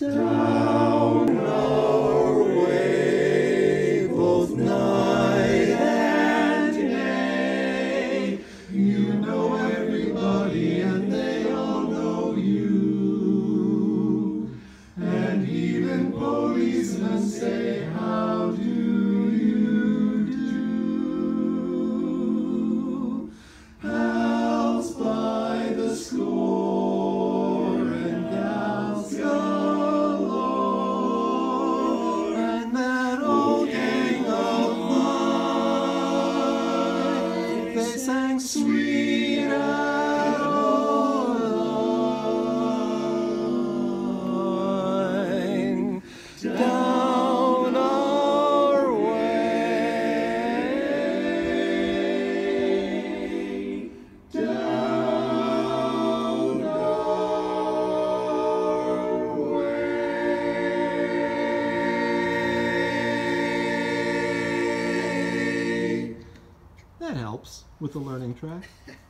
Down our night and day. You know everybody, and they all know you. And even policemen say, they sang sweet That helps with the learning track.